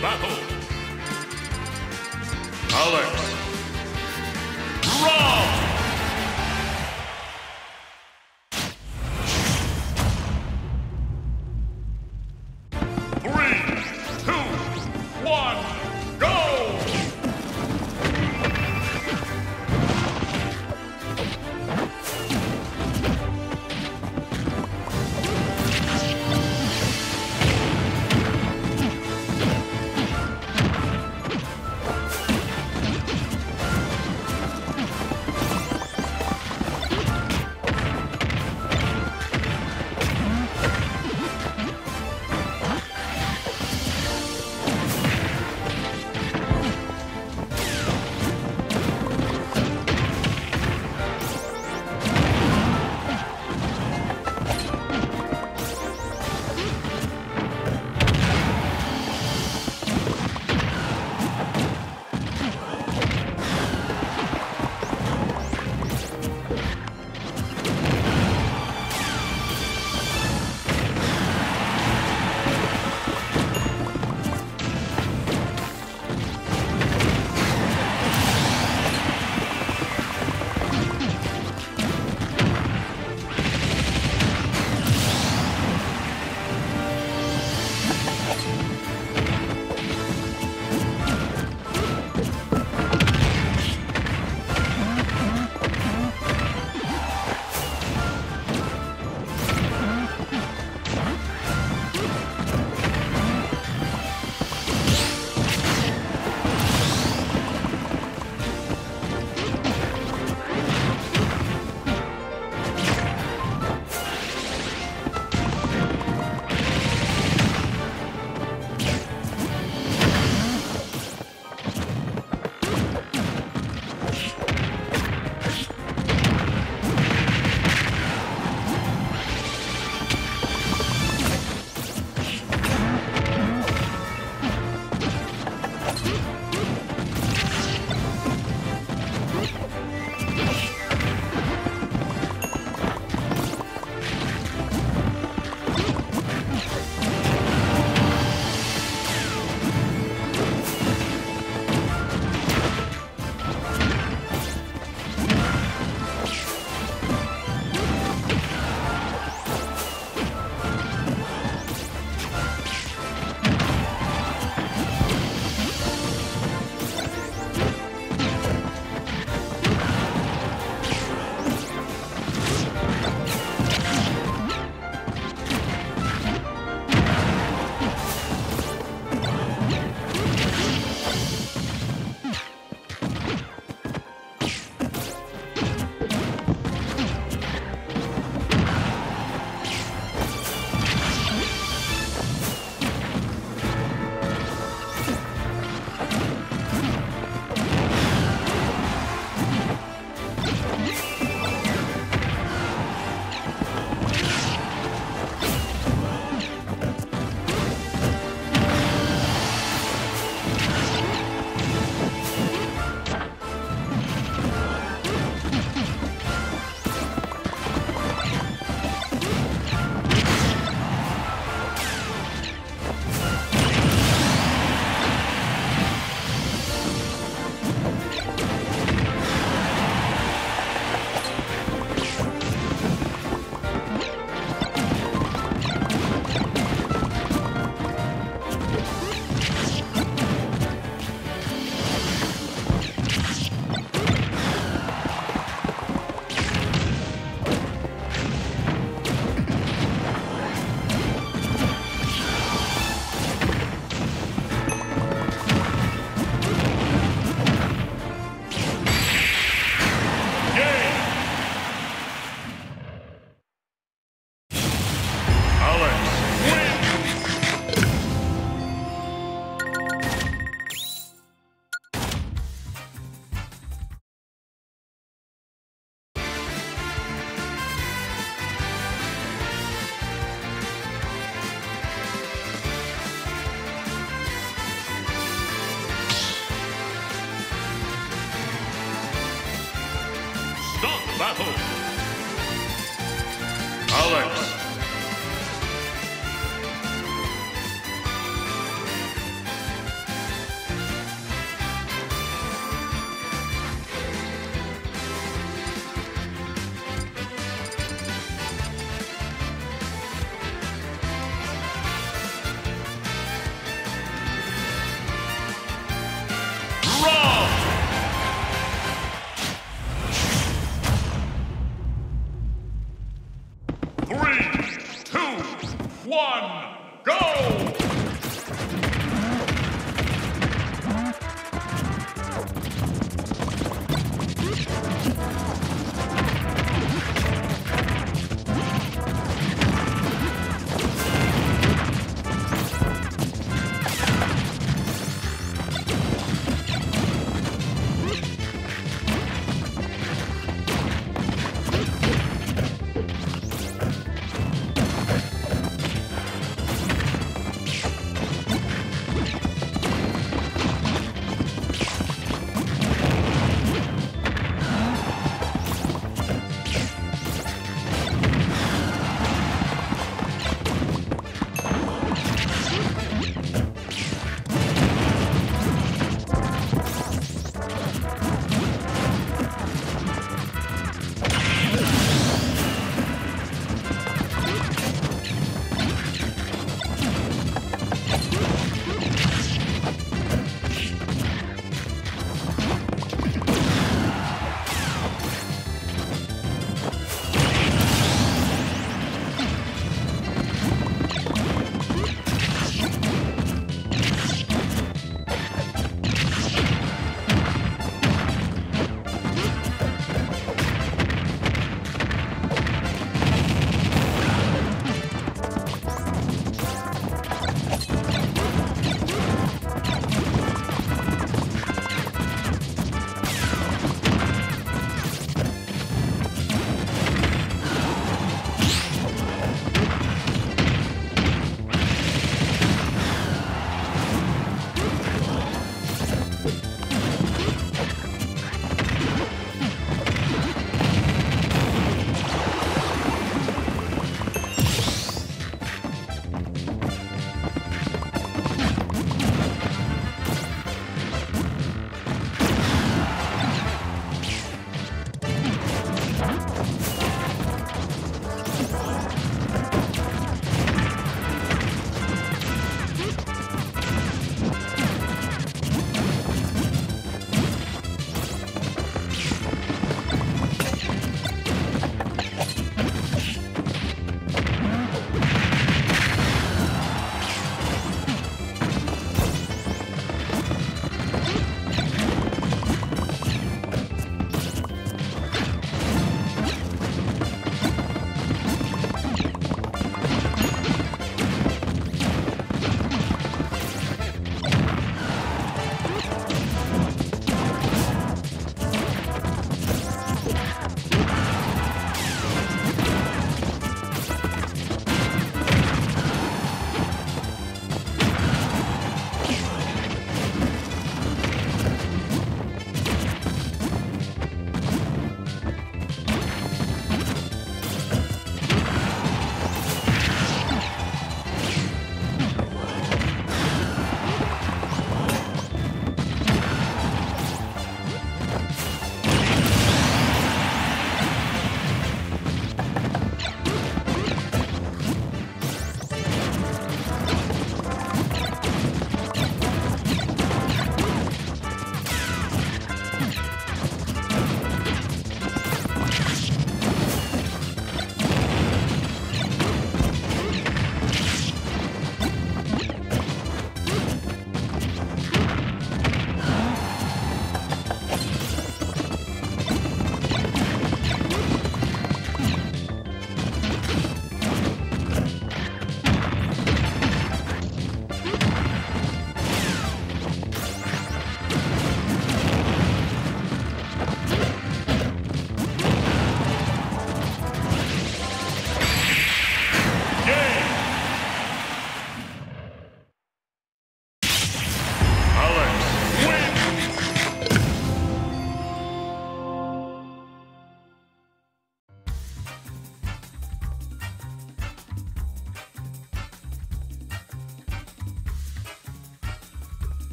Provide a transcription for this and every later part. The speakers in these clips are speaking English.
battle. Alex. Draw.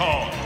Donkey